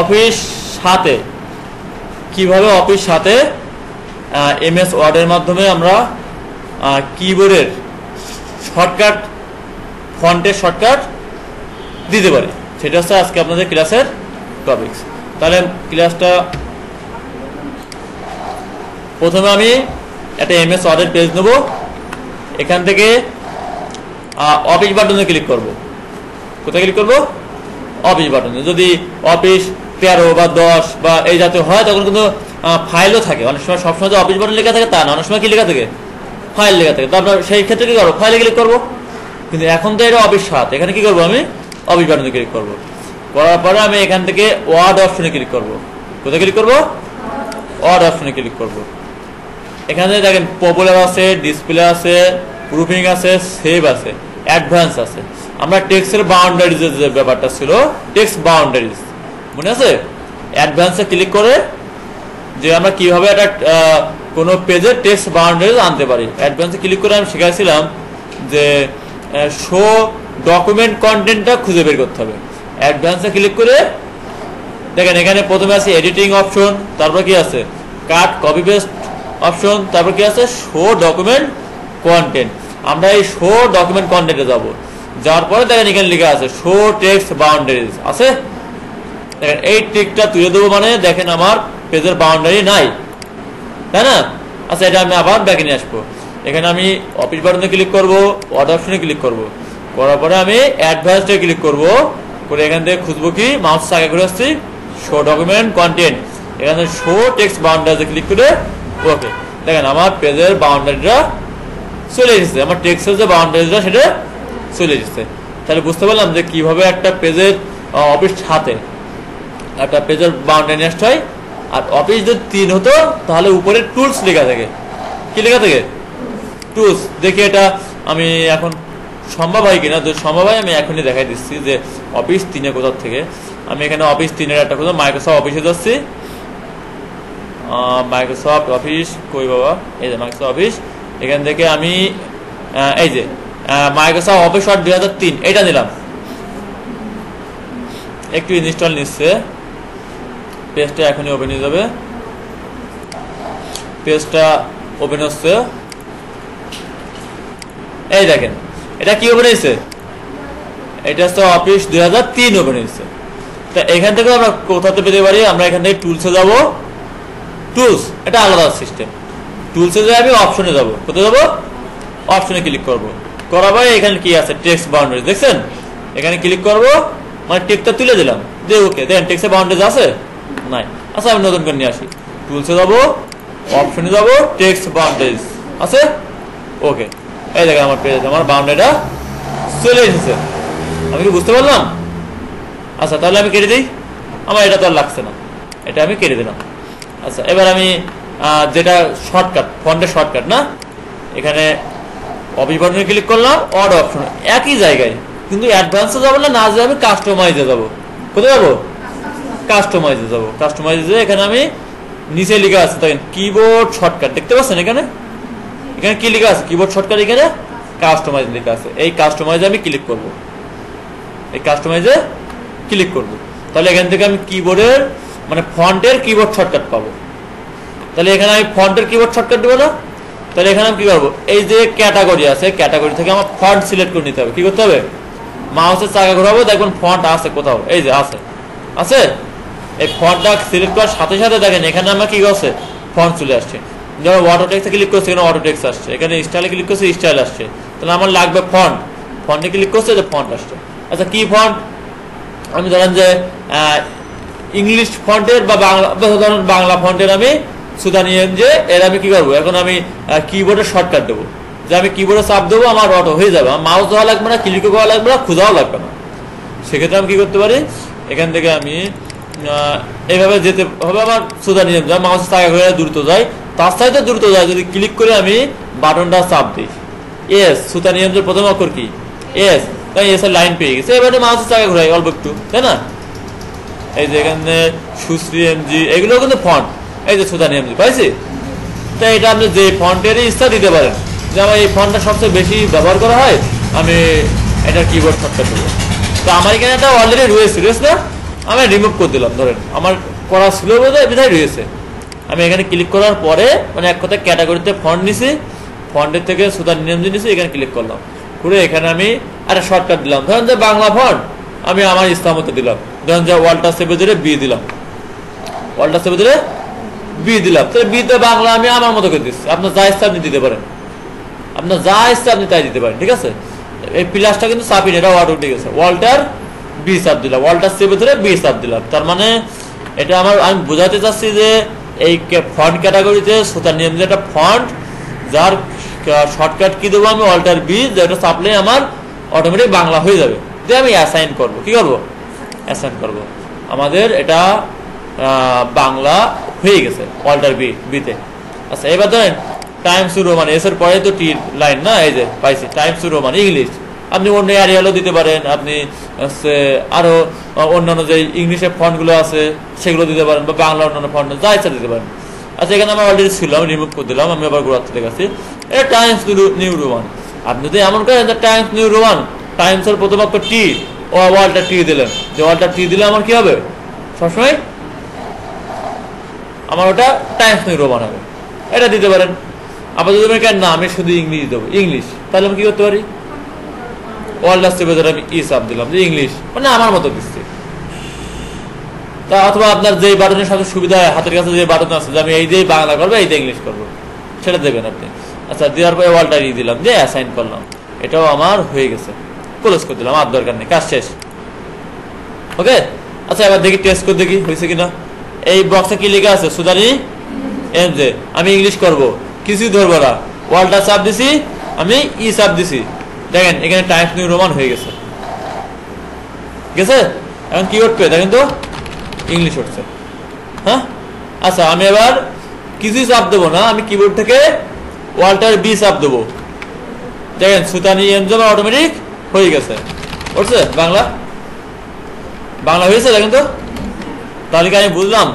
Office সাথে। কীভাবে office সাথে? এমএস ওয়ার্ডের মাধ্যমে আমরা কিবোর্ডের শর্টকাট ফন্টের শর্টকাট দিতে পারি। সেটা হচ্ছে আজকে আপনাদের ক্লাসের টপিক্স তাহলে ক্লাসটা প্রথমে আমি একটা এমএস ওয়ার্ডের পেজ নেব। এখান থেকে অফিস বাটনে ক্লিক করব। কোথায় ক্লিক করব? অফিস বাটনে যদি অফিস তেরো বা দশ বা এই জাতীয় হয়, তখন কিন্তু ফাইলও থাকে। অনেক সময় সবসময় যে অফিস বাটন লেখা থাকে তা না, অনেক সময় কি লেখা থাকে? ফাইল লেখা থাকে। তো আপনার সেই ক্ষেত্রে কি করব? ফাইলে ক্লিক করব? কিন্তু এখন তো এটা অফিস সাত এখানে কি করব আমি? অফিস বাটনে ক্লিক করব। করার পরে আমি এখান থেকে ওয়ার্ড অপশনে ক্লিক করব। কোথায় ক্লিক করব? ওয়ার্ড অপশনে ক্লিক করব। এখানে দেখেন পপুলার আছে ডিসপ্লে আছে প্রুফিং আছে সেভ আছে অ্যাডভান্স আছে। আমরা টেক্সের বাউন্ডারিজ যে ব্যাপারটা ছিল টেক্স বাউন্ডারিজ মনে আছে? অ্যাডভান্সে ক্লিক করে যে আমরা কীভাবে একটা কোনো পেজে টেক্সট বাউন্ডারিজ আনতে পারি। অ্যাডভান্সে ক্লিক করে আমি শিখাইছিলাম যে শো ডকুমেন্ট কন্টেন্টটা খুঁজে বের করতে হবে। অ্যাডভান্সে ক্লিক করে দেখেন এখানে প্রথমে আছে এডিটিং অপশন তারপর কি আছে? কাট কপি পেস্ট অপশন তারপর কি আছে? শো ডকুমেন্ট কন্টেন্ট আমরা এই শো ডকুমেন্ট কন্টেন্টে যাব। যাওয়ার পরে দেখেন এখানে লেখা আছে শো টেক্সট বাউন্ডারিজ আছে? দেখেন, এই টিকটা তুলে দেবো মানে দেখেন আমার পেজের বাউন্ডারি নাই। তাই না? আচ্ছা এটা আমি আবার ব্যাকে নিয়ে আসব। এখানে আমি অফিস বাটনে ক্লিক করব ওয়ার্ড অপশনে ক্লিক করব। করার পরে আমি অ্যাডভান্সডে ক্লিক করব। করে এখান থেকে খুঁজবো কি? মাউস আগে ঘুরে আসছি। শো ডকুমেন্ট কন্টেন্ট এখানে শো টেক্সট বাউন্ডারিতে ক্লিক করে ওকে। দেখেন, আমার পেজের বাউন্ডারিটা চলে এসেছে। আমার টেক্সের যে বাউন্ডারিটা সেটা চলে এসেছে। তাহলে বুঝতে পারলাম যে কীভাবে একটা পেজের অফিস হাতে একটা পেজের বাউন্ডারি আসতে হয়। আর অফিস যদি তিন হতো, তাহলে উপরে টুলস লেখা থাকে। কি লেখা থাকে? টুলস দেখি এটা আমি এখন সম্ভব হয় কিনা? যদি সম্ভব হয়, আমি এখনই দেখাই দিচ্ছি যে অফিস তিনে কোথার থেকে। আমি এখানে অফিস তিনের একটা কোথাও মাইক্রোসফট অফিসে যাচ্ছি। মাইক্রোসফট অফিস কই বাবা? এই যে মাইক্রোসফট অফিস এখান থেকে আমি এই যে মাইক্রোসফট অফিস ওয়ার্ড দুই হাজার তিন, এটা নিলাম। একটু ইনস্টল নিচ্ছে। পেজটা এখনই ওপেন হয়ে যাবে। পেজটা ওপেন হচ্ছে। এই দেখেন, এটা কি ওপেন হয়েছে? এটা হচ্ছে অফিস দুই হাজার তিন ওপেন হয়েছে। তা এখান থেকে আমরা কোথাতে পেতে পারি? আমরা এখান থেকে টুলসে যাব। টুলস এটা আলাদা সিস্টেম টুলসে যাই আমি অপশনে যাব। কোথায় যাব? অপশনে ক্লিক করব। পরে এখানে কি আছে? টেক্সট বাউন্ডারি দেখছেন? এখানে ক্লিক করব মানে টেক্সটটা তুলে দিলাম। যে ওকে দেখেন টেক্সটের বাউন্ডারি আছে? নাই। আচ্ছা আমি নতুন করে নিয়ে আসি। টুলসে যাব অপশনে যাব টেক্সট বাউন্ডারিজ আছে? ওকে এই দেখেন, আমার পেজ আমার বাউন্ডারিটা চলে এসেছে। আমি কি বুঝতে পারলাম? আচ্ছা তাহলে আমি কেটে দিই। আমার এটা তো আর লাগছে না। এটা আমি কেটে দিলাম। আচ্ছা এবার আমি যেটা শর্টকাট ফন্টের শর্টকাট না? এখানে অবিবরণে ক্লিক করলাম অড অপশন একই জায়গায়। কিন্তু অ্যাডভান্সে যাব না না যাবে কাস্টমাইজে যাব। কোথায় যাব? কাস্টমাইজে যাব। কাস্টমাইজে এখানে আমি নিচে লেখা আছে, দেখেন কিবোর্ড শর্টকাট দেখতে পাচ্ছেন এখানে? এখানে কি লেখা আছে? কিবোর্ড শর্টকাট এখানে? কাস্টমাইজ লেখা আছে। এই কাস্টমাইজে আমি ক্লিক করব। এই কাস্টমাইজে ক্লিক করব। তাহলে এখান থেকে আমি কিবোর্ডের মানে ফন্টের কিবোর্ড শর্টকাট পাবো। তাহলে এখানে আমি ফন্টের কিবোর্ড শর্টকাট দেবো না? তাহলে এখানে আমি কি করব? এই যে ক্যাটাগরি আছে ক্যাটাগরি থেকে আমার ফন্ট সিলেক্ট করে নিতে হবে। কি করতে হবে? মাউসের চাকা ঘোরাবো দেখুন ফন্ট আছে কোথাও। এই যে আছে। আছে? এই ফন্টটা সিলেক্ট করার সাথে সাথে দেখেন, এখানে আমার কি করছে? ফন্ট চলে আসছে। যেমন অটো টেক্সে ক্লিক করছে, এখানে অটো টেক্স আসছে। এখানে স্টাইলে ক্লিক করছে স্টাইল আসছে। তাহলে আমার লাগবে ফন্ট ফন্টে ক্লিক করছে যে ফন্ট আসছে। আচ্ছা কি ফন্ট আমি ধরেন যে ইংলিশ ফন্টের বা বাংলা, ধরেন বাংলা ফন্টের আমি সুদানিয়ান যে, এর আমি কি করব? এখন আমি কিবোর্ডে শর্টকাট দেবো। যে আমি কিবোর্ডে চাপ দেবো, আমার অটো হয়ে যাবে। আমার মাউস দেওয়া লাগবে না ক্লিকও করা লাগবে না খুঁজাও লাগবে না। সেক্ষেত্রে আমি কি করতে পারি? এখান থেকে আমি এইভাবে যেতে হবে আমার সুদা নিয়ম যায় মাউসের টাকা করে দ্রুত যায়, তার সাথে দ্রুত যায়। যদি ক্লিক করে আমি বাটনটা চাপ দিই। এস সুতা নিয়ন্ত্রণ প্রথম অক্ষর কি? এস তাই এস লাইন পেয়ে গেছে। এবারে মাউসের টাকা ঘুরাই, অল্প একটু, তাই না? এই যে এখানে সুশ্রী এমজি এগুলো কিন্তু ফন্ট এই যে সুতা এমজি পাইছি? তো এটা আপনি যে ফন্টেরই ইচ্ছা দিতে পারেন। যে আমার এই ফন্টটা সবচেয়ে বেশি ব্যবহার করা হয়, আমি এটার কিবোর্ড শর্টকাট দেবো তো আমার এখানে একটা অলরেডি রয়েছে রয়েছে না? আমি রিমুভ করে দিলাম, ধরেন। আমার করা ছিল হয় বিধায় রয়েছে। আমি এখানে ক্লিক করার পরে মানে এক কথায় ক্যাটাগরিতে ফন্ট নিছি ফন্টের থেকে সুতার নিয়ম নিছি, এখানে ক্লিক করলাম। করে এখানে আমি একটা শর্টকাট দিলাম। ধরেন যে বাংলা ফন্ট আমি আমার ইসলাম মতো দিলাম। ধরেন যে ওয়ালটার সেভে ধরে বি দিলাম। ওয়ালটার সেভে ধরে বি দিলাম। তাহলে বিতে বাংলা আমি আমার মতো করে দিচ্ছি। আপনার যা ইচ্ছা আপনি দিতে পারেন। আপনার যা ইচ্ছা আপনি তাই দিতে পারেন, ঠিক আছে? এই প্লাসটা কিন্তু চাপিন এটা ওয়ার্ড উঠে গেছে। ওয়ালটার বি সাপ দিলাম, ওয়ালটার সেভে ধরে বি সাপ দিলাম। তার মানে এটা আমার, আমি বোঝাতে চাচ্ছি যে এই ফন্ট ক্যাটাগরিতে সুতার নিয়ম যে একটা ফন্ট যার শর্টকাট কি দেবো আমি? অল্টার বি যেটা চাপলে আমার অটোমেটিক বাংলা হয়ে যাবে। যে আমি অ্যাসাইন করব। কি করব? অ্যাসাইন করব। আমাদের এটা বাংলা হয়ে গেছে অল্টার বি বিতে আচ্ছা এবার ধরেন টাইম শুরু মানে এসের পরে তো টি লাইন না এই যে পাইছি টাইম শুরু মানে ইংলিশ আপনি অন্য এরিয়ালও দিতে পারেন আপনি হচ্ছে আরও আহ, অন্যান্য যে ইংলিশের ফন্টগুলো আছে সেগুলো দিতে পারেন বা বাংলা অন্যান্য ফন্ট যা ইচ্ছা দিতে পারেন। আচ্ছা এখানে আমার অলরেডি ছিল আমি রিমুভ করে দিলাম আমি আবার গোড়াতে দেখাচ্ছি। এটা টাইমস নিউ রোমান আপনি যদি এমন করেন যে টাইমস নিউ রোমান টাইমসের প্রথম টি ও ওয়ালটা টি দিলেন। যে ওয়ালটা টি দিলে আমার কি হবে? সবসময় আমার ওটা টাইমস নিউ রোমান হবে এটা দিতে পারেন। আবার যদি কেন না, আমি শুধু ইংলিশ দেবো। ইংলিশ। তাহলে আমি কি করতে পারি? ওয়ার্ল্ড আসতে ভেতরে আমি ই সাপ দিলাম, যে ইংলিশ। মানে আমার মতো দিচ্ছি। তা অথবা আপনার যে বাটনের সাথে সুবিধা হয়, হাতের কাছে যে বাটন আছে, যে আমি এই যে বাংলা করব এইটা ইংলিশ করব। সেটা দেবেন আপনি। আচ্ছা দেওয়ার পরে ওয়ালটা ই দিলাম, যে অ্যাসাইন করলাম। এটাও আমার হয়ে গেছে। ক্লোজ করে দিলাম, আর দরকার নেই, কাজ শেষ। ওকে আচ্ছা এবার দেখি টেস্ট করে দেখি হয়েছে কিনা। এই বক্সে কি লেখা আছে, সুদানি? এম জে আমি ইংলিশ করব। কিছুই ধরবো না। ওয়ালটা চাপ দিছি, আমি ই চাপ দিছি। দেখেন, এখানে টাইমস নিউ রোমান হয়ে গেছে। গেছে? এখন কি উঠবে, দেখেন তো? ইংলিশ উঠছে। হ্যাঁ? আচ্ছা আমি এবার কিছুই চাপ দেবো না, আমি কিবোর্ড থেকে ওয়ালটার বি চাপ দেবো। দেখেন সুতানি এম জমা অটোমেটিক হয়ে গেছে। উঠছে, বাংলা? বাংলা হয়েছে, দেখেন তো? তাহলে কি আমি বুঝলাম